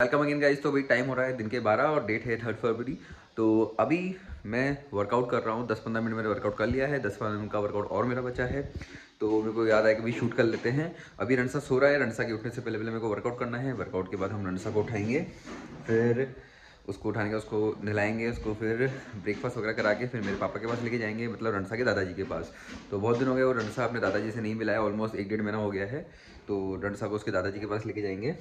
Welcome again guys तो अभी time हो रहा है दिन के 12 और डेट है थर्ड फरवरी तो अभी मैं वर्कआउट कर रहा हूँ। 10-15 मिनट मैंने वर्कआउट कर लिया है। 10-15 मिनट का वर्कआउट और मेरा बचा है। तो मेरे को याद आया कि भी शूट कर लेते हैं। अभी रणसा सो रहा है। रणसा के उठने से पहले पहले मेरे को वर्कआउट करना है। वर्कआउट के बाद हम रणसा को उठाएँगे। फिर उसको उठाने के उसको नहलाएँगे। उसको फिर ब्रेकफास्ट वगैरह करा के फिर मेरे पापा के पास लेके जाएँगे। मतलब रणसा के दादाजी के पास। तो बहुत दिन हो गए और रणसा अपने दादाजी से नहीं मिला है। ऑलमोस्ट एक डेढ़ महीना हो गया है। तो रणसा को उसके दादाजी के पास लेके जाएँगे।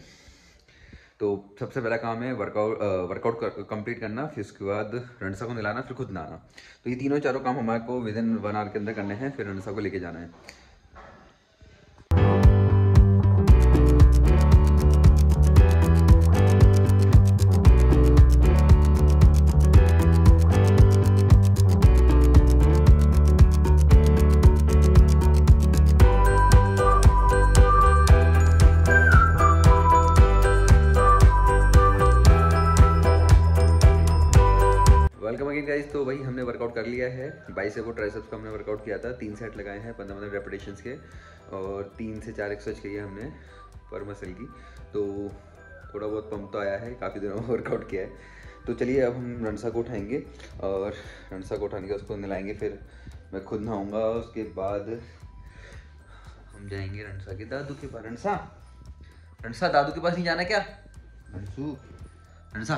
तो सबसे पहला काम है वर्कआउट वर्कआउट कंप्लीट करना, फिर उसके बाद रणसा को नहलाना, फिर खुद नहाना। तो ये तीनों चारों काम हमारे को विद इन वन आवर के अंदर करने हैं, फिर रणसा को लेके जाना है। वेलकम अगेन गाइस तो भाई हमने वर्कआउट कर लिया है। बाइसेप और ट्राइसेप्स का हमने वर्कआउट किया था। तीन सेट लगाए हैं पंद्रह पंद्रह रेपिटेशंस के। और तीन से चार एक्सरसाइज किए हमने पर मसल की। तो थोड़ा बहुत पंप तो आया है। काफ़ी दिनों में वर्कआउट किया है। तो चलिए अब हम रणसा को उठाएँगे। और रणसा को उठाने के उसको नहलाएँगे। फिर मैं खुद नहाऊँगा। उसके बाद हम जाएँगे रणसा के दादू के पास। रणसा रणसा दादू के पास नहीं जाना क्या? रणसू रणसा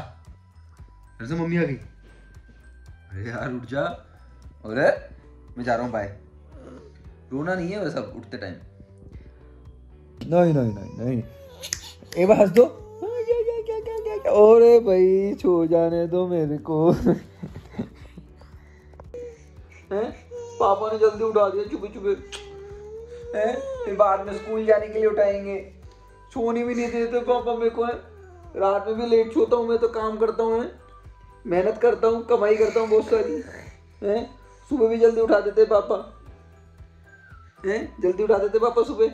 रणसा मम्मी आ गई। अरे यार उठ जा। अरे मैं जा रहा हूँ बाय रोना नहीं है वैसा उठते टाइम नहीं नहीं नहीं नहीं। एक बार हंस दो। हाँ, क्या क्या क्या क्या क्या क्या? अरे भाई छो जाने दो मेरे को। पापा ने जल्दी उठा दिया चुपे चुपे। हैं? फिर बाद में स्कूल जाने के लिए उठाएँगे। सोने भी नहीं देते पापा मेरे को है? रात में भी लेट सोता हूँ मैं तो काम करता हूँ मैं मेहनत करता हूँ, कमाई करता हूँ बहुत सारी। हैं? सुबह भी जल्दी उठा देते पापा। हैं? जल्दी उठा देते पापा सुबह।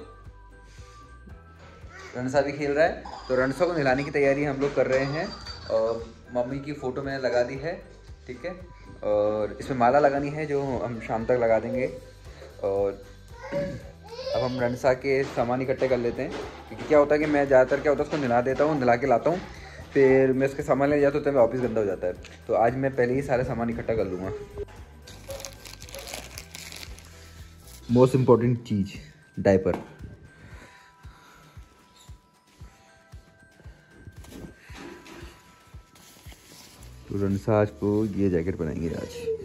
रणसा भी खेल रहा है। तो रणसा को नहलाने की तैयारी हम लोग कर रहे हैं। और मम्मी की फ़ोटो मैंने लगा दी है, ठीक है? और इसमें माला लगानी है, जो हम शाम तक लगा देंगे। और अब हम रणसा के सामान इकट्ठे कर लेते हैं। क्योंकि क्या होता है कि मैं ज़्यादातर क्या होता है, उसको नहला देता हूँ, नहला के लाता हूँ। फिर मैं उसके सामान ले जाता तो मेरा ऑफ़िस गंदा हो जाता है। तो आज मैं पहले ही सारे सामान इकट्ठा कर लूँगा। मोस्ट इम्पोर्टेंट चीज़ डायपर तो रनसाज को ये जैकेट बनाएँगे आज।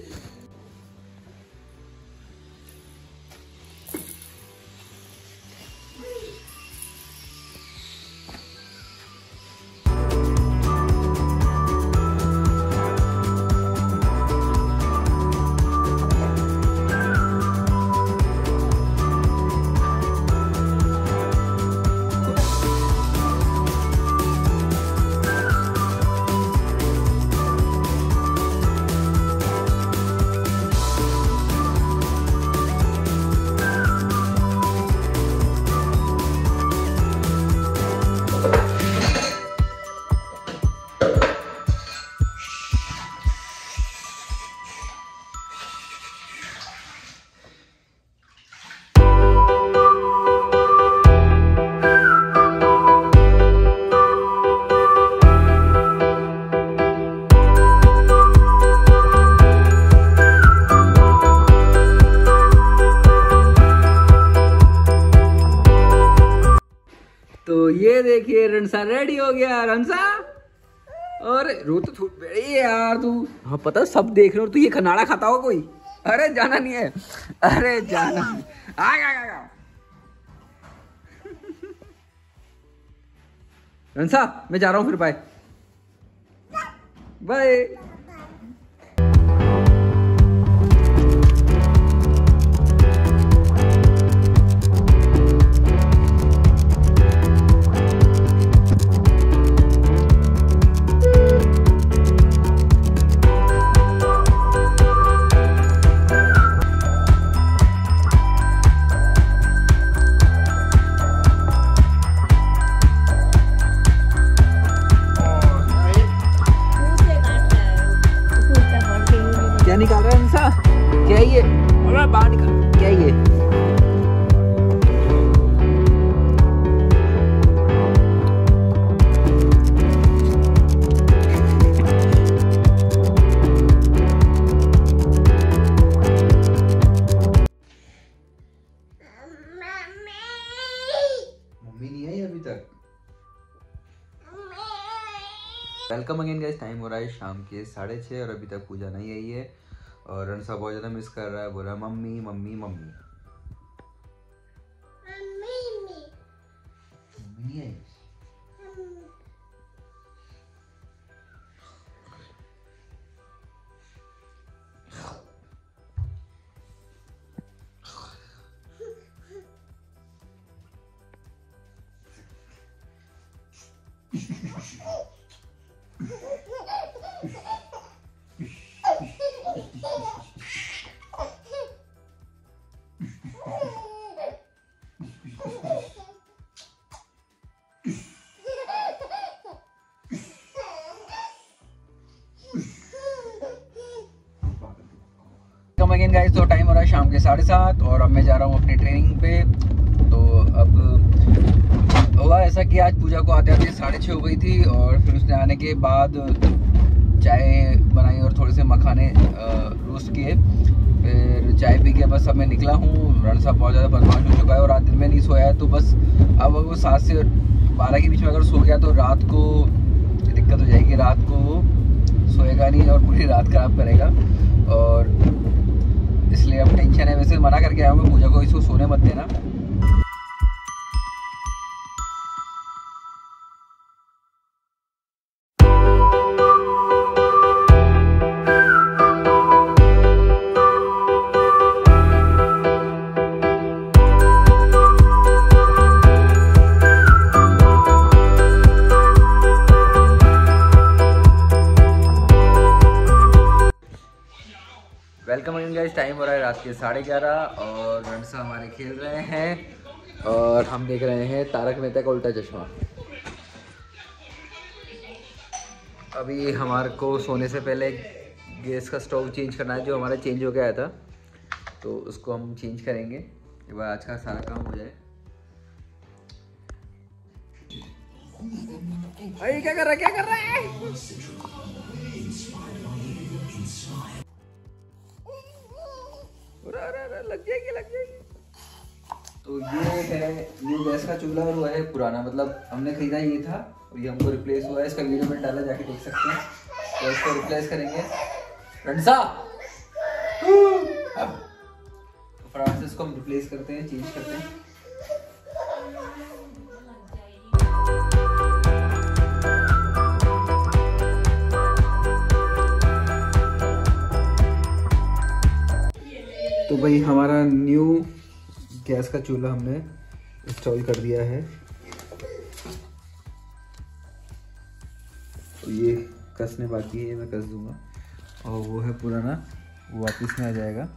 तो ये देखिए रणसा रेडी हो गया रणसा। और रो तो बड़ी यार, तू हाँ पता सब देख रहे हो तू ये खनाड़ा खाता हो कोई? अरे, जाना नहीं है। अरे, जाना आ गया गया रणसा, मैं जा रहा हूँ, फिर बाय। बाय। क्या ये बाहर निकल क्या ये वेलकम अगेन गाइस टाइम हो रहा है शाम के साढ़े छः और अभी तक पूजा नहीं आई है। और रणसा बहुत ज़्यादा मिस कर रहा है बोल रहा है mummy mummy mummy. Again guys तो टाइम हो रहा है शाम के साढ़े सात और अब मैं जा रहा हूँ अपनी ट्रेनिंग पे। तो अब हुआ ऐसा कि आज पूजा को आते आते साढ़े छः हो गई थी और फिर उसने आने के बाद चाय बनाई और थोड़े से मखाने रोस्ट किए। फिर चाय पी के बस अब मैं निकला हूँ। रण साहब बहुत ज़्यादा बदमाश हो चुका है और रात दिन में नहीं सोया है तो बस अब वो सात से बारह के बीच में अगर सो गया तो रात को दिक्कत हो जाएगी। रात को सोएगा नहीं और पूरी रात खराब करेगा। और वैसे मना करके आया हूँ पूजा को इसको सोने मत देना। के साढ़े ग्यारह और रणसा हमारे खेल रहे हैं और हम देख रहे हैं तारक मेहता का उल्टा चश्मा। अभी हमारे को सोने से पहले गैस का स्टोव चेंज करना है, जो हमारा चेंज हो गया था तो उसको हम चेंज करेंगे। एक बार आज का सारा काम हो जाए। भाई, क्या कर रहा है? क्या कर रहा है? तो ये है, ये गैस का चूल्हा और वो है पुराना मतलब हमने खरीदा ये था और ये हमको रिप्लेस हुआ है। इसका वीडियो में डाला, जाके देख सकते हैं। तो इसको रिप्लेस करेंगे। रंसा अब तो फटाफट से इसको हम रिप्लेस करते हैं चेंज करते हैं। तो भाई हमारा न्यू गैस का चूल्हा हमने इंस्टॉल कर दिया है। तो ये कसने बाकी है, मैं कस दूँगा। और वो है पुराना वापस में आ जाएगा।